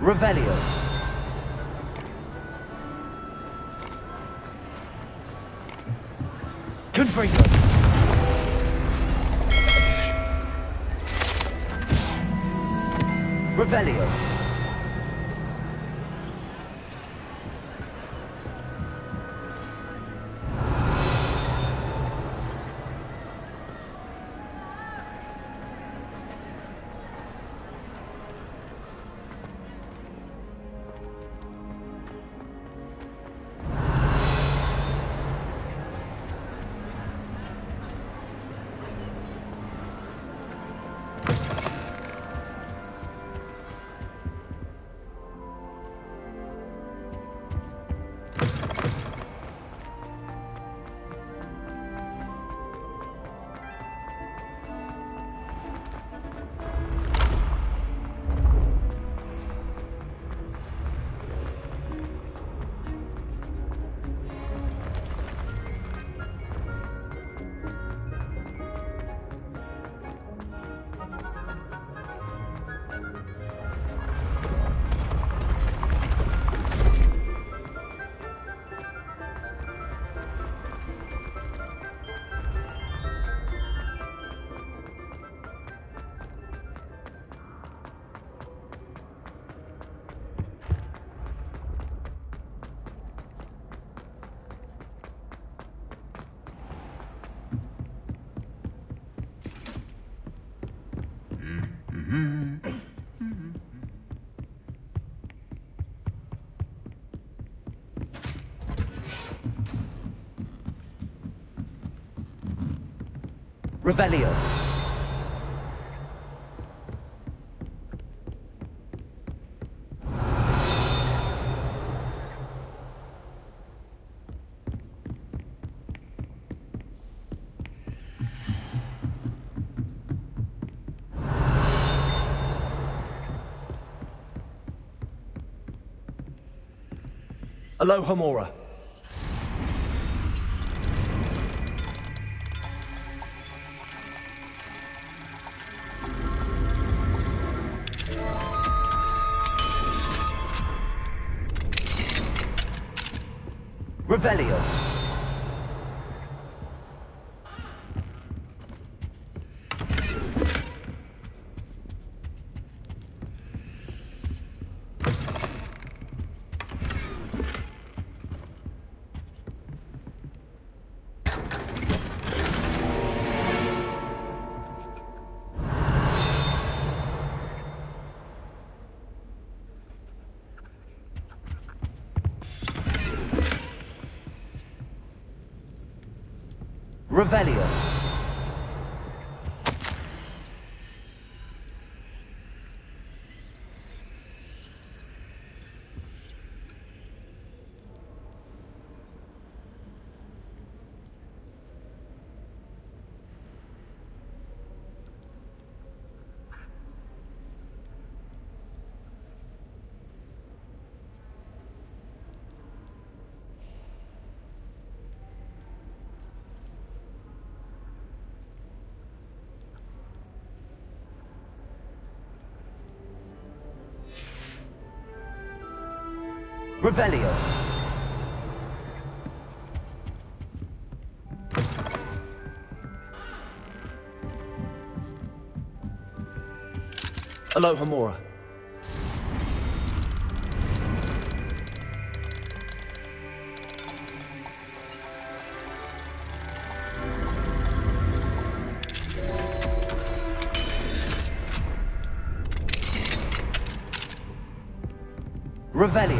Revelio. Confringo. Revelio. Revelio. Alohomora. Revelio. Revelio. Revelio. Alohomora. Revelio. Revelio.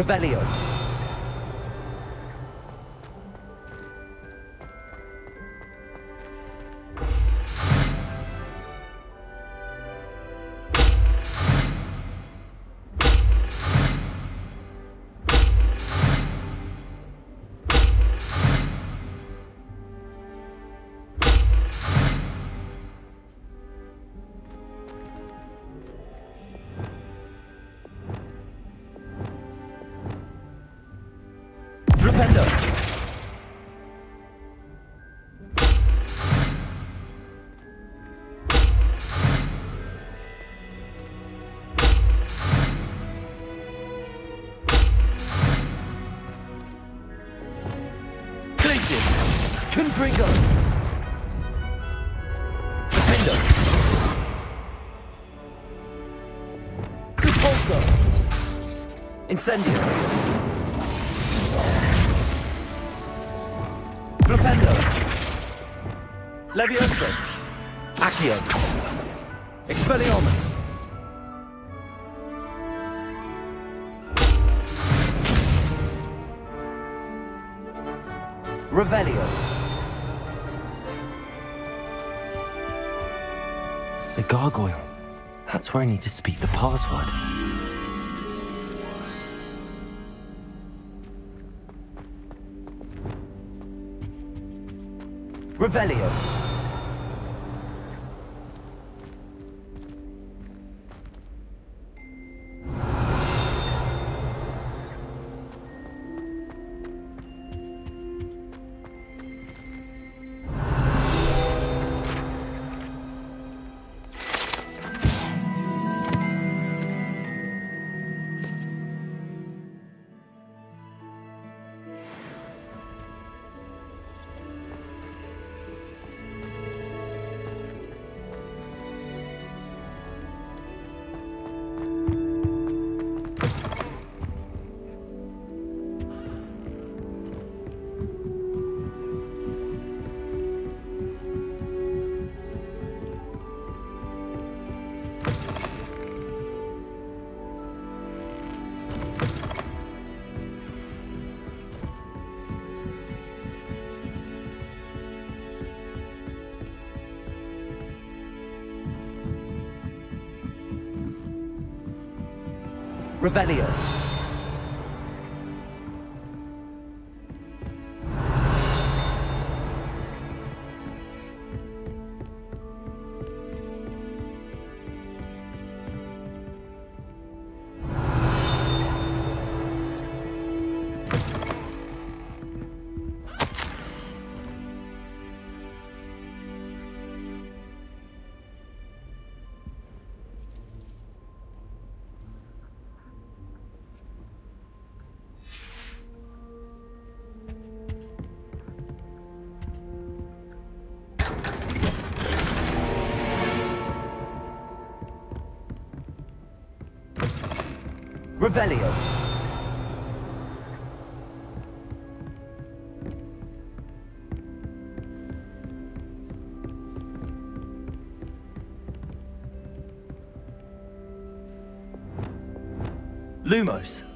Revelio. Confringo. Flipendo. Repulso. Incendio. Flipendo. Levioso. Accio. Expelliarmus. Revelio. Gargoyle. That's where I need to speak the password. Revelio. Revelio. Revelio. Lumos.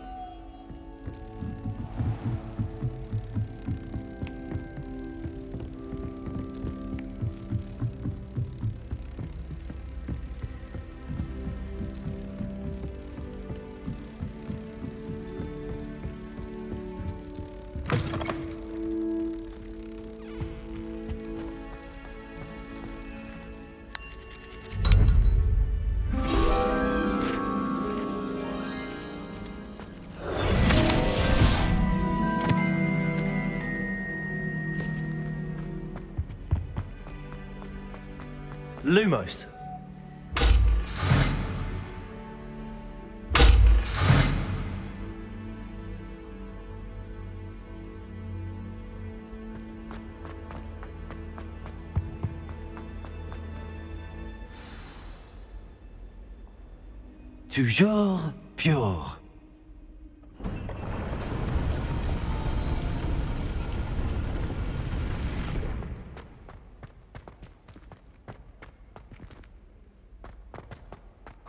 Toujours pire.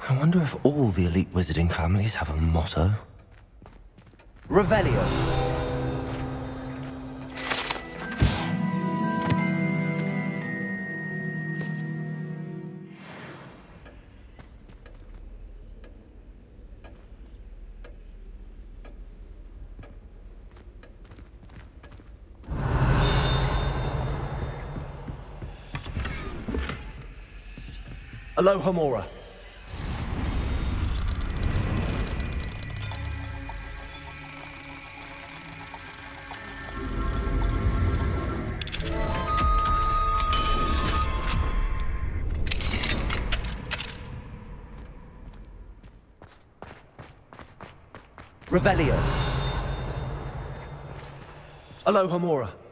I wonder if all the elite wizarding families have a motto. Revelio. Alohomora. Revelio. Alohomora. Revelio.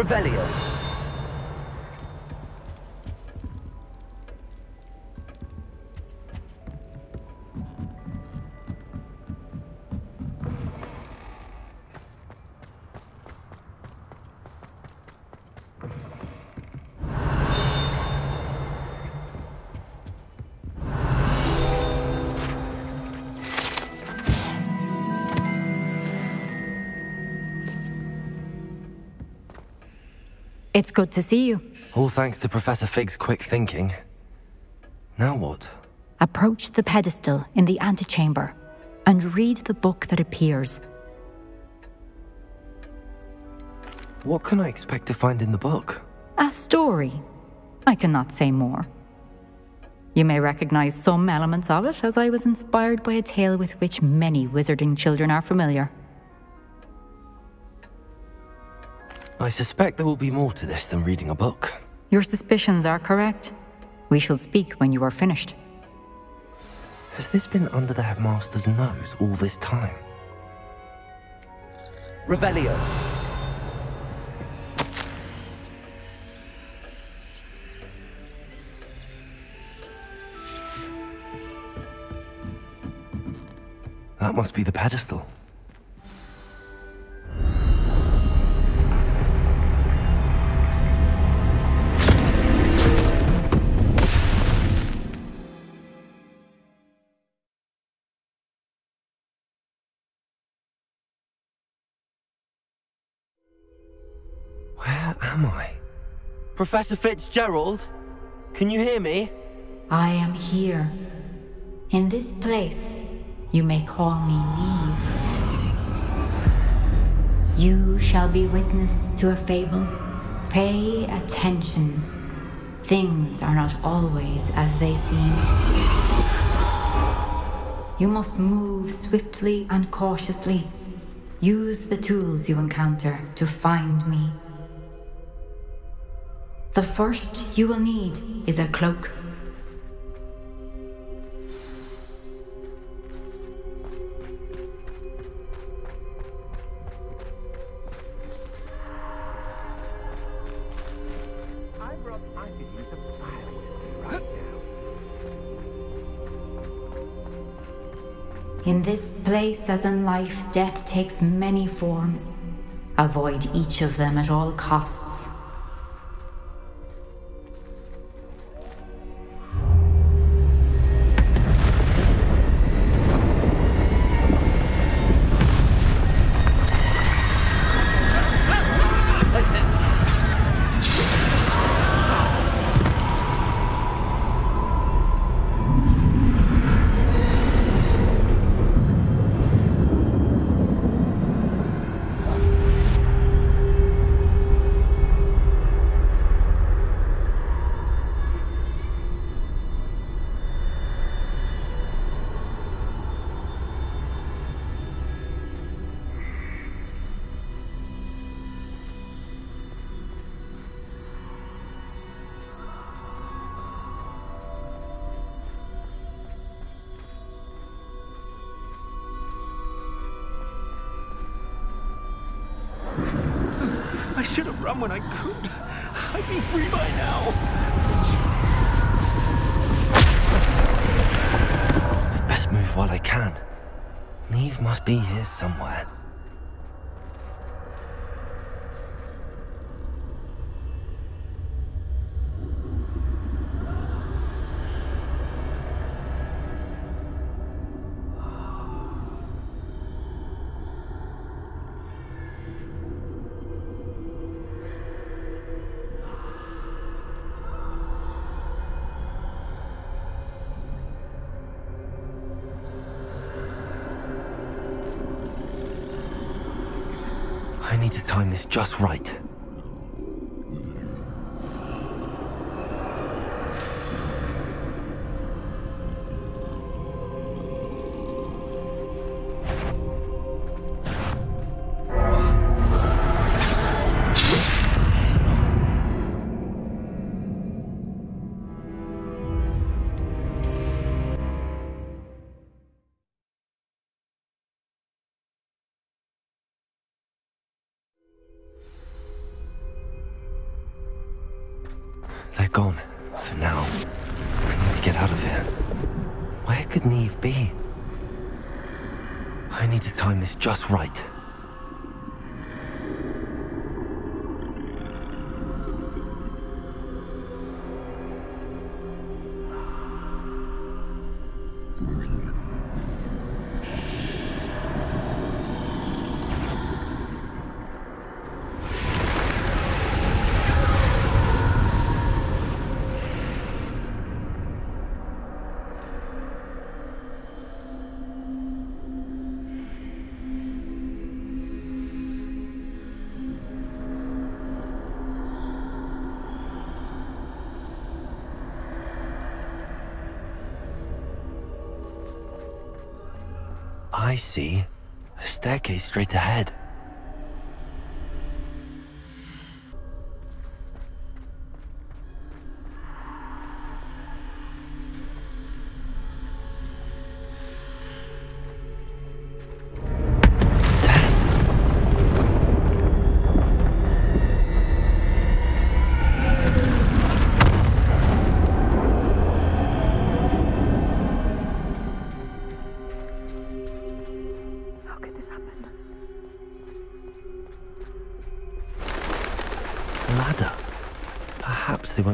Revelio. It's good to see you. All thanks to Professor Fig's quick thinking. Now what? Approach the pedestal in the antechamber and read the book that appears. What can I expect to find in the book? A story. I cannot say more. You may recognize some elements of it, as I was inspired by a tale with which many wizarding children are familiar. I suspect there will be more to this than reading a book. Your suspicions are correct. We shall speak when you are finished. Has this been under the headmaster's nose all this time? Revelio. That must be the pedestal. Professor Fitzgerald? Can you hear me? I am here. In this place, you may call me Niamh. You shall be witness to a fable. Pay attention. Things are not always as they seem. You must move swiftly and cautiously. Use the tools you encounter to find me. The first you will need is a cloak. In this place, as in life, death takes many forms. Avoid each of them at all costs. Should have run when I could. I'd be free by now. I'd best move while I can. Niamh must be here somewhere. This just right. Could Niamh be? I need to time this just right. See. A staircase straight ahead.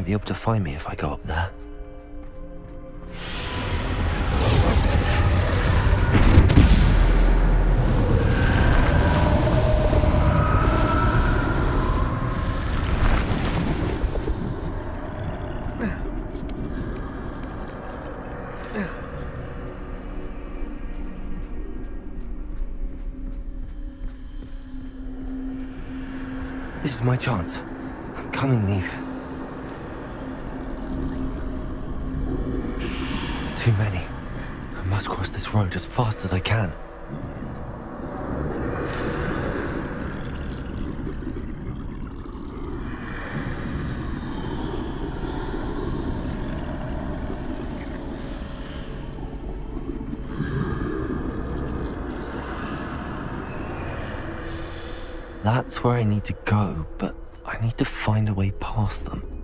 Won't be able to find me if I go up there. This is my chance. I'm coming, Niamh. Too many. I must cross this road as fast as I can. That's where I need to go, but I need to find a way past them.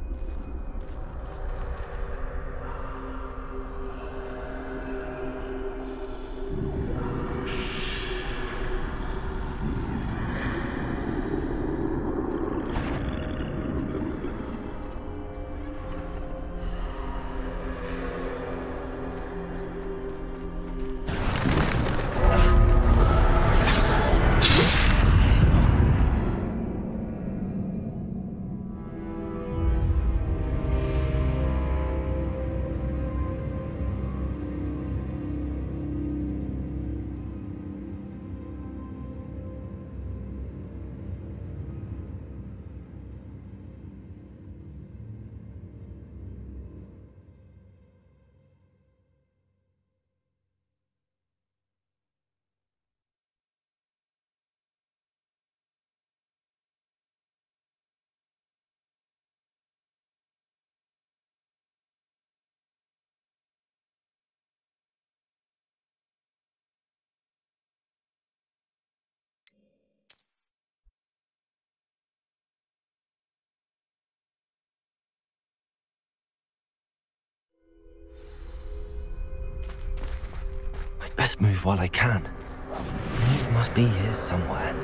Best move while I can. Niamh must be here somewhere.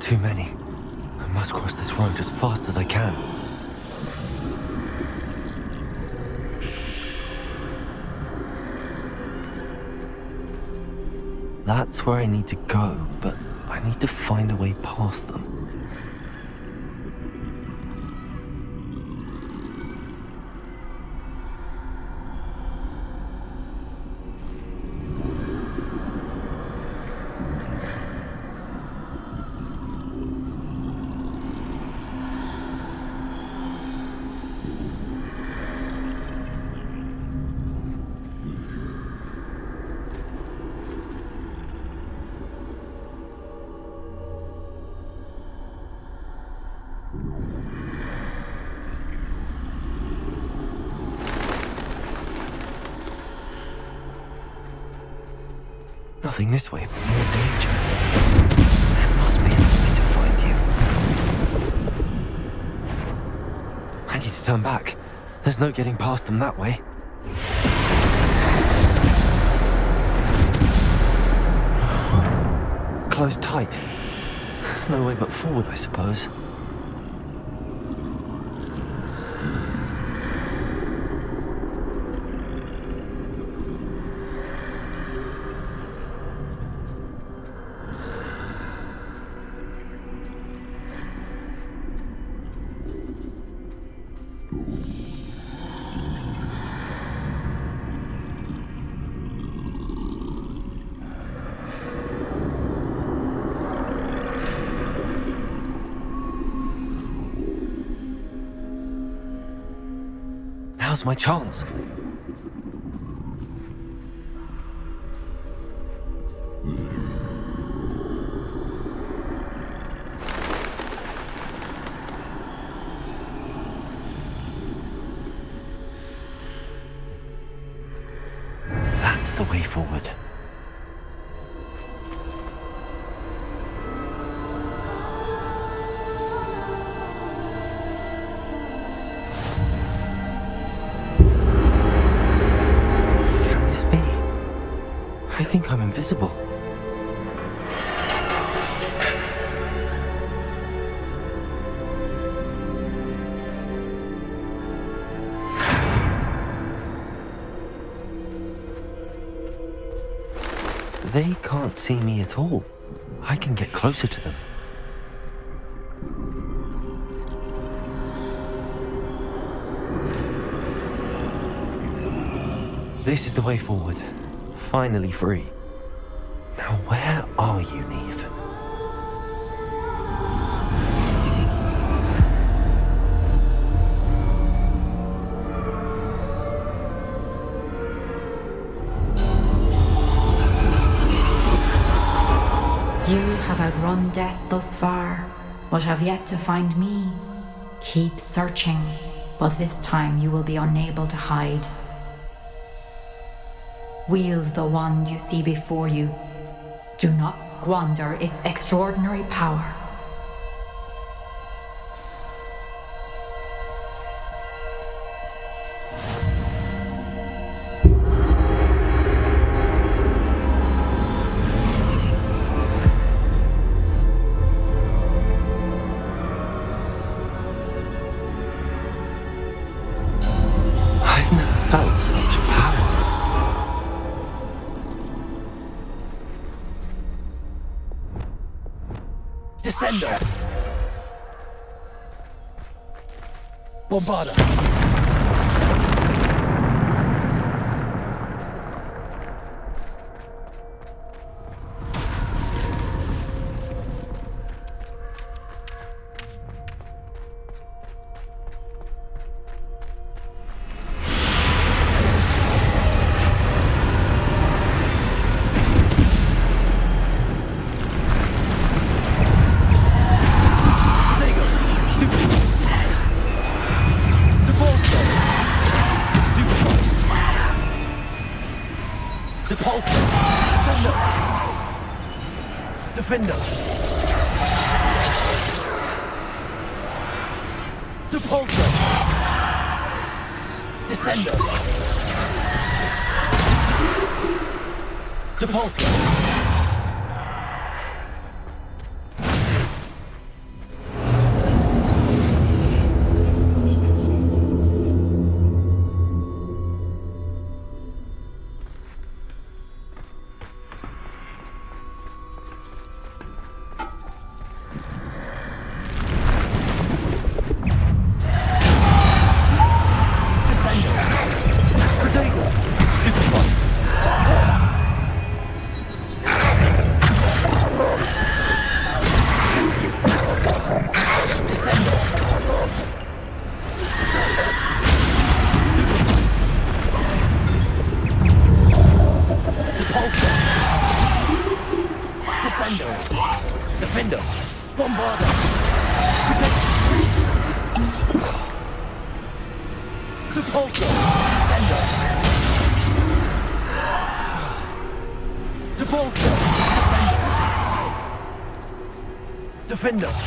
Too many. I must cross this road as fast as I can. That's where I need to go, but I need to find a way past them. Nothing this way, but more danger. There must be another way to find you. I need to turn back. There's no getting past them that way. Closed tight. No way but forward, I suppose. My chance. Think I'm invisible. They can't see me at all. I can get closer to them. This is the way forward. Finally free. Now where are you, Niamh? You have outrun death thus far, but have yet to find me. Keep searching, but this time you will be unable to hide. Wield the wand you see before you. Do not squander its extraordinary power. Descendo! Bombarda! Defender! Revelio.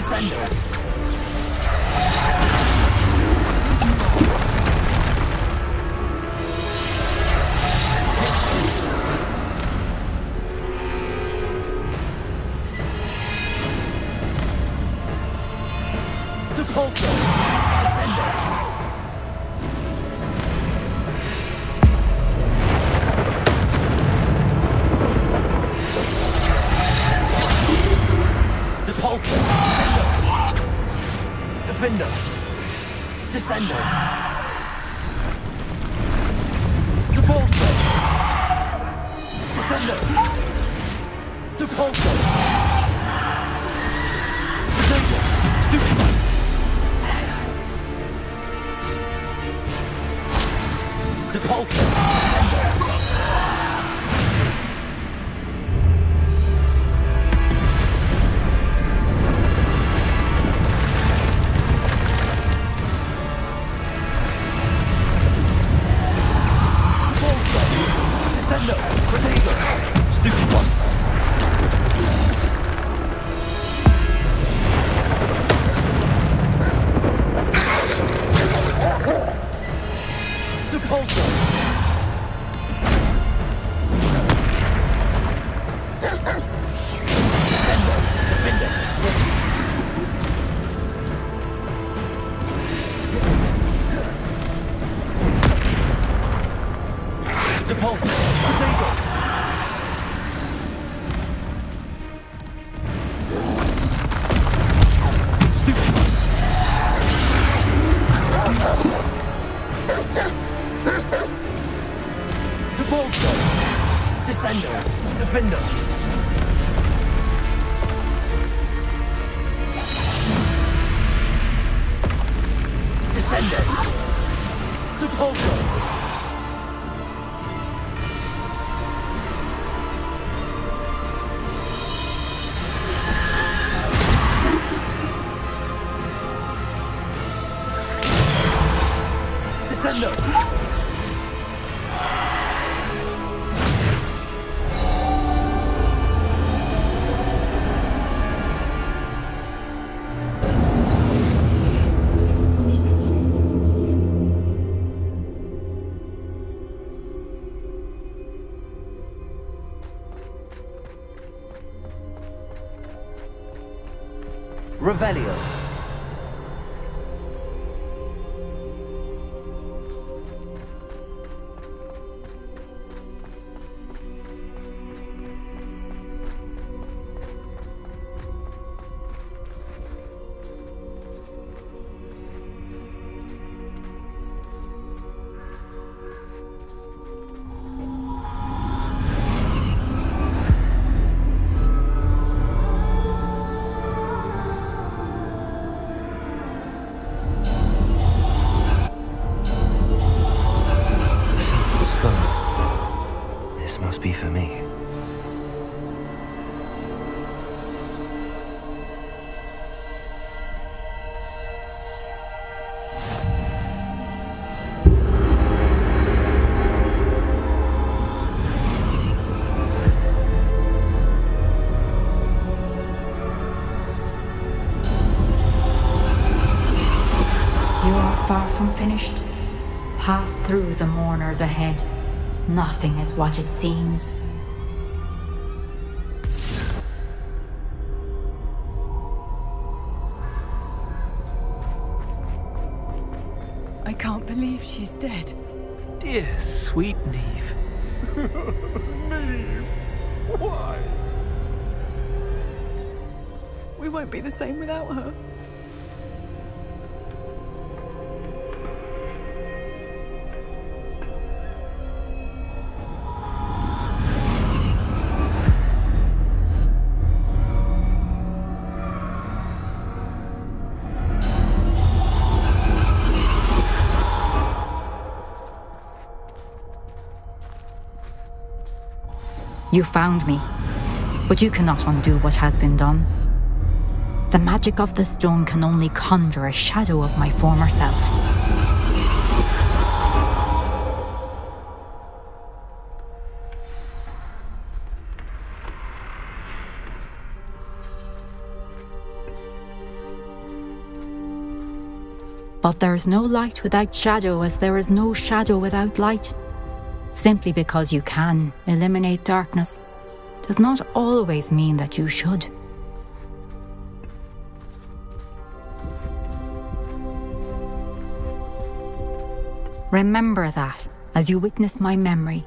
Descendo. also. Revelio. Finished. Pass through the mourners ahead. Nothing is what it seems. I can't believe she's dead. Dear sweet Niamh. Niamh, Why? We won't be the same without her. You found me, but you cannot undo what has been done. The magic of the stone can only conjure a shadow of my former self. But there is no light without shadow, as there is no shadow without light. Simply because you can eliminate darkness does not always mean that you should. Remember that as you witness my memory.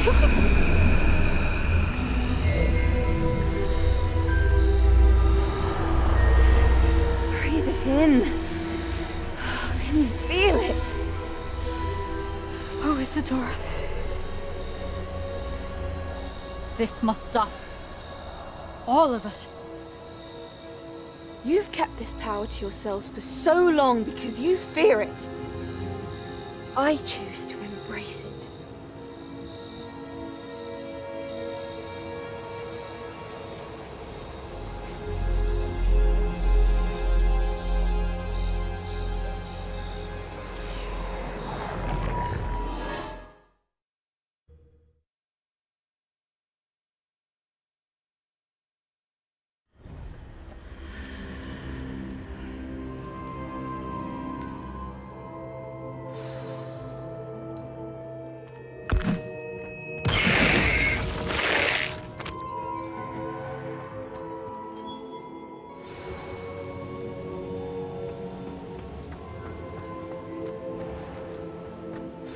Breathe it in. Oh, can you feel it? Oh, it's Isidora. This must stop. All of it. You've kept this power to yourselves for so long because you fear it. I choose to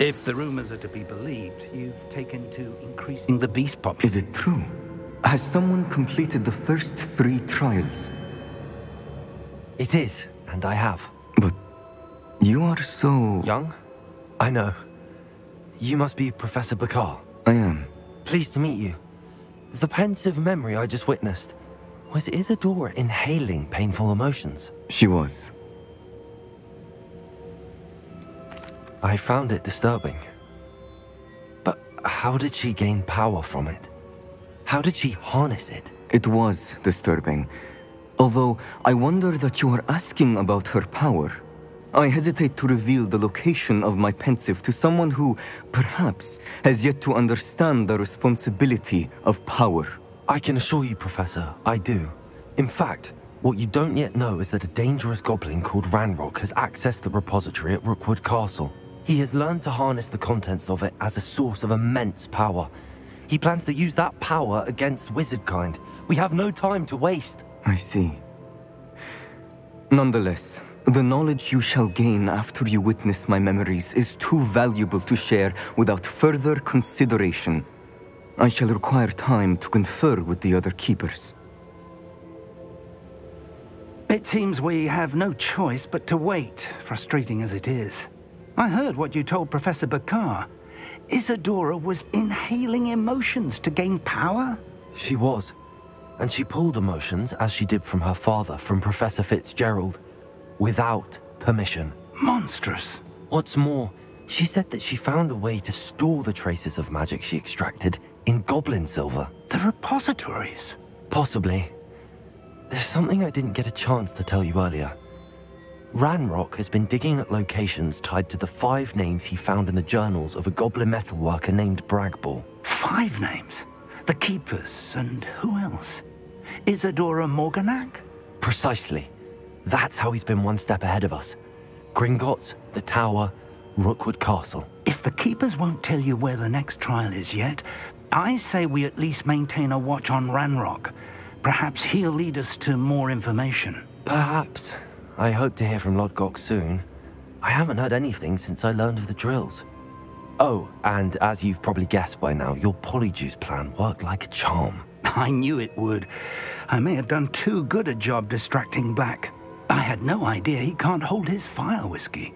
If the rumors are to be believed, you've taken to increasing the beast population. Is it true? Has someone completed the first three trials? It is, and I have. But you are so... Young? I know. You must be Professor Bakar. I am. Pleased to meet you. The Pensieve memory I just witnessed. Was Isidora inhaling painful emotions? She was. I found it disturbing. But how did she gain power from it? How did she harness it? It was disturbing. Although I wonder that you are asking about her power. I hesitate to reveal the location of my Pensieve to someone who, perhaps, has yet to understand the responsibility of power. I can assure you, Professor, I do. In fact, what you don't yet know is that a dangerous goblin called Ranrock has accessed the repository at Rookwood Castle. He has learned to harness the contents of it as a source of immense power. He plans to use that power against wizardkind. We have no time to waste. I see. Nonetheless, the knowledge you shall gain after you witness my memories is too valuable to share without further consideration. I shall require time to confer with the other keepers. It seems we have no choice but to wait, frustrating as it is. I heard what you told Professor Bakar. Isidora was inhaling emotions to gain power? She was. And she pulled emotions, as she did from her father, from Professor Fitzgerald, without permission. Monstrous. What's more, she said that she found a way to store the traces of magic she extracted in goblin silver. The repositories. Possibly. There's something I didn't get a chance to tell you earlier. Ranrock has been digging at locations tied to the five names he found in the journals of a goblin metalworker named Bragball. Five names. The Keepers, and who else? Isidora Morganach? Precisely. That's how he's been one step ahead of us. Gringotts, the Tower, Rookwood Castle. If the Keepers won't tell you where the next trial is yet, I say we at least maintain a watch on Ranrock. Perhaps he'll lead us to more information. Perhaps. I hope to hear from Lodgok soon. I haven't heard anything since I learned of the drills. Oh, and as you've probably guessed by now, your polyjuice plan worked like a charm. I knew it would. I may have done too good a job distracting Black. I had no idea he can't hold his fire whiskey.